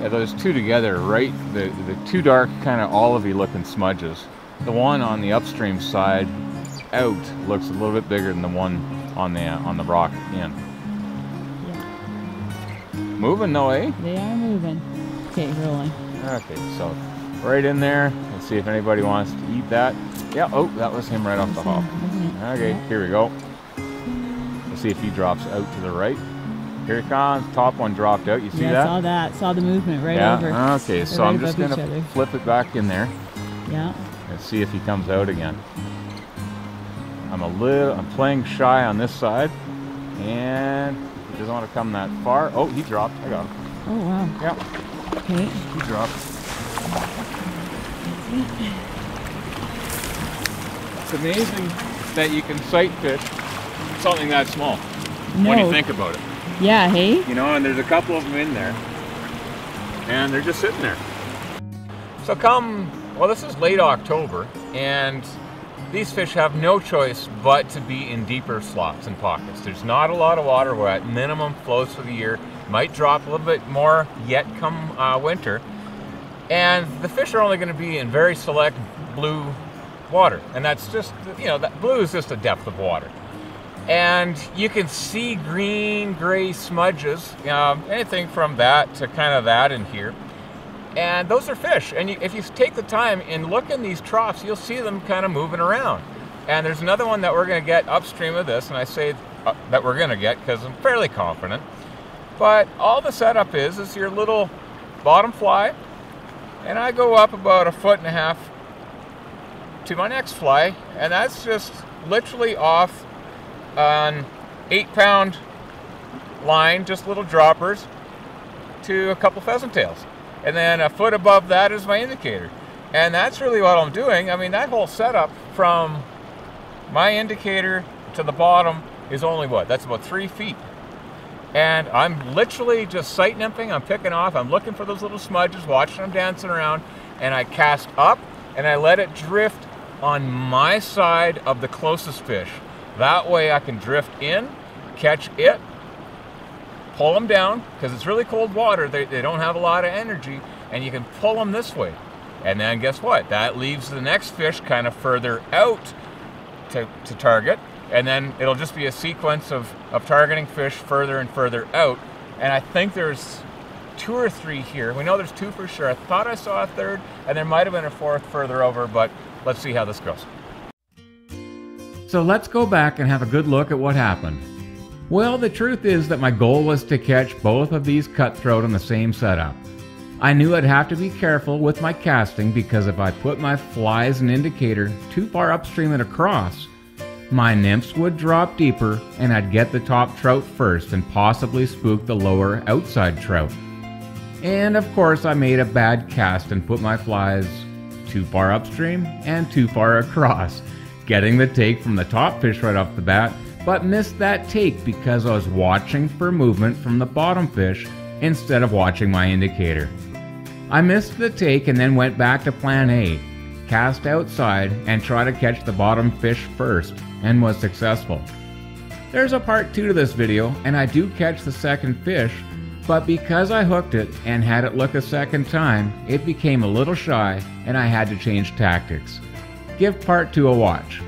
Yeah, those two together, right? The the two dark, kind of olivey looking smudges. The one on the upstream side out looks a little bit bigger than the one on the on the rock in. Yeah, Moving, no eh? they are moving. Okay, rolling. Okay, so right in there. Let's see if anybody wants to eat that. Yeah. Oh, that was him right off the hop. Okay, here we go. Let's see if he drops out to the right. Here he comes. Top one dropped out. You see yeah, that? I saw that. Saw the movement right yeah. over. Okay, so right I'm just gonna flip it back in there Yeah. and see if he comes out again. I'm a little. I'm playing shy on this side, and he doesn't want to come that far. Oh, he dropped. I got him. Oh wow. Yeah, Okay. he dropped. It's amazing that you can sight fish something that small No. when you think about it. Yeah. Hey. You know, and there's a couple of them in there, and they're just sitting there. So come, well, this is late October, and these fish have no choice but to be in deeper slots and pockets. There's not a lot of water. We're at minimum flows for the year. Might drop a little bit more yet come uh, winter. And the fish are only going to be in very select blue water. And that's just, you know, that blue is just a depth of water. And you can see green, gray smudges, um, anything from that to kind of that in here. And those are fish. And you, if you take the time and look in these troughs, you'll see them kind of moving around. And there's another one that we're going to get upstream of this, and I say uh, that we're going to get because I'm fairly confident. But all the setup is is your little bottom fly, and I go up about a foot and a half to my next fly, and that's just literally off an eight pound line, just little droppers, to a couple pheasant tails. And then a foot above that is my indicator. And that's really what I'm doing. I mean, that whole setup from my indicator to the bottom is only what? That's about three feet. And I'm literally just sight nymphing. I'm picking off. I'm looking for those little smudges, watching them dancing around. And I cast up and I let it drift on my side of the closest fish. That way I can drift in, catch it, pull them down because it's really cold water. They, they don't have a lot of energy, and you can pull them this way. And then guess what? That leaves the next fish kind of further out to, to target, and then it'll just be a sequence of, of targeting fish further and further out. And I think there's two or three here. We know there's two for sure. I thought I saw a third, and there might have been a fourth further over, but let's see how this goes. So let's go back and have a good look at what happened. Well, the truth is that my goal was to catch both of these cutthroat on the same setup. I knew I'd have to be careful with my casting because if I put my fly as an indicator too far upstream and across, my nymphs would drop deeper and I'd get the top trout first and possibly spook the lower outside trout. And of course, I made a bad cast and put my flies too far upstream and too far across, getting the take from the top fish right off the bat, but missed that take because I was watching for movement from the bottom fish instead of watching my indicator. I missed the take and then went back to plan A, cast outside and try to catch the bottom fish first, and was successful. There's a part 2 to this video, and I do catch the second fish, but because I hooked it and had it look a second time, it became a little shy and I had to change tactics. Give part two a watch.